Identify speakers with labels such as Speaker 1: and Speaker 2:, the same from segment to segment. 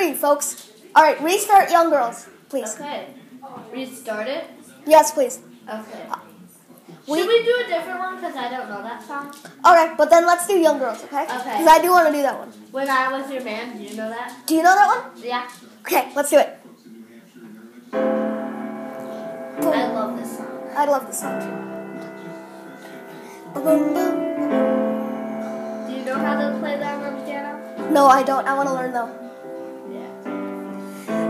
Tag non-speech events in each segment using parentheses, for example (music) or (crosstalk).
Speaker 1: read, folks. All right, restart Young Girls, please.
Speaker 2: Okay. Restart it.
Speaker 1: Yes, please.
Speaker 2: Okay.
Speaker 1: Uh, we-
Speaker 2: Should we do a different one? Because I don't know that song.
Speaker 1: Okay, but then let's do Young Girls, okay?
Speaker 2: Okay.
Speaker 1: Because I do want to do that one.
Speaker 2: When I was your man, do you know that?
Speaker 1: Do you know that one?
Speaker 2: Yeah.
Speaker 1: Okay, let's do it.
Speaker 2: I love this song.
Speaker 1: I love this song too. Boom, boom.
Speaker 2: Do you know how to play that on the piano?
Speaker 1: No, I don't. I want to learn though.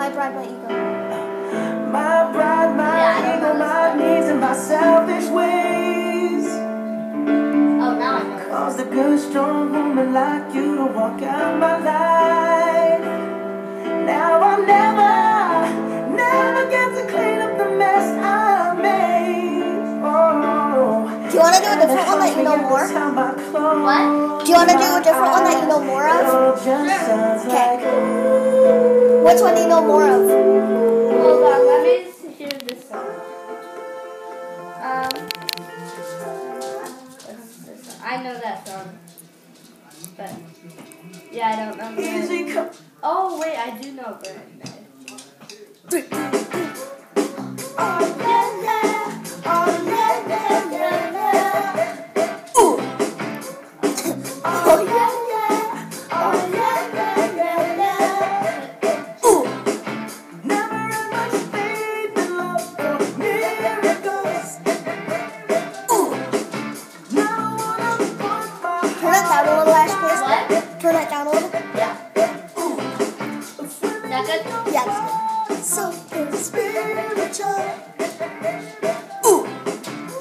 Speaker 3: My
Speaker 1: pride, my ego.
Speaker 3: My pride, my
Speaker 2: Yeah,
Speaker 3: ego, my needs, and my selfish ways.
Speaker 2: Oh, now I know.
Speaker 3: Cause a good, strong woman like you to walk out my life. Now I'll never, never get to clean up the mess I made. Oh.
Speaker 1: Do you want to do a different one that you know more?
Speaker 2: What?
Speaker 1: Do you want to do a different one that you know more of? Hmm. Okay. Which one do you know more of?
Speaker 2: Hold on. Let me hear this song. Um. this song? I know that song. But. Yeah, I don't know. the name.
Speaker 3: Easy come.
Speaker 2: Oh, wait. I do know Brand (laughs)
Speaker 1: Something spiritual. Ooh.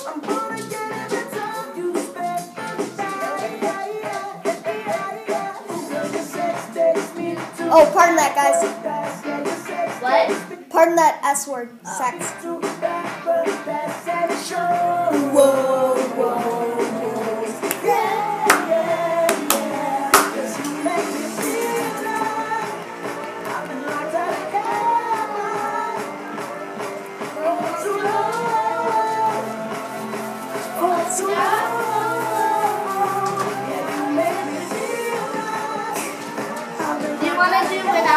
Speaker 3: I'm gonna get every time you spend. Yeah, yeah, yeah, yeah. Your sex takes me to
Speaker 1: Oh, pardon that, guys.
Speaker 3: that's yeah, your sex
Speaker 2: What?
Speaker 1: Pardon that S word. Sex.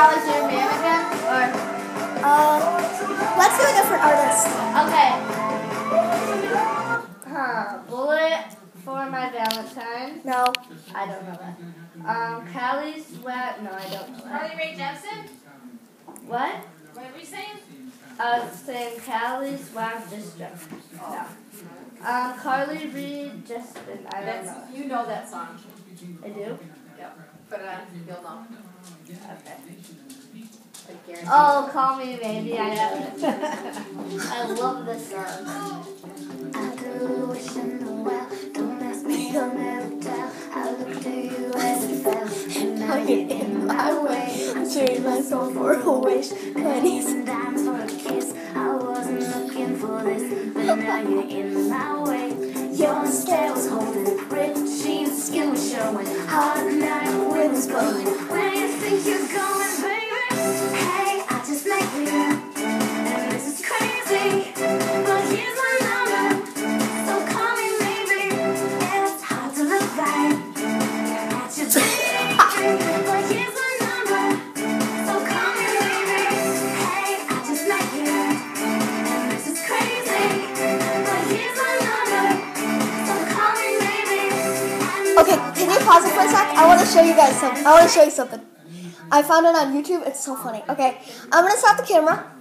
Speaker 2: Do When I Was Your Man again? Or.
Speaker 1: Uh, let's do a different artist.
Speaker 2: Okay. Huh. Bullet for my Valentine.
Speaker 1: No.
Speaker 2: I don't know that. Um, Cali Sweat. No, I don't know that.
Speaker 4: Carly Rae Jepsen?
Speaker 2: What?
Speaker 4: What were you saying?
Speaker 2: I was saying Cali Swag District. No. Um, Carly Reed Justin. I don't
Speaker 4: That's,
Speaker 2: know.
Speaker 4: you know that song.
Speaker 2: I do?
Speaker 4: Yep. But uh, you'll know.
Speaker 2: Okay. Oh, Call Me Maybe. I know. (laughs) I love this song.
Speaker 5: I do wish in the well. Don't ask me, I'll never tell. I looked at you as it fell, and now you're in my way.
Speaker 1: I traded my soul for a wish.
Speaker 5: Pennies and dimes for a kiss. I wasn't looking for this, but now you're in my way. Your stare was holding, ripped jeans, skin was showing. Hard
Speaker 1: Okay, can you pause it for a sec? I want to show you guys something. I want to show you something. I found it on YouTube. It's so funny. Okay, I'm gonna stop the camera.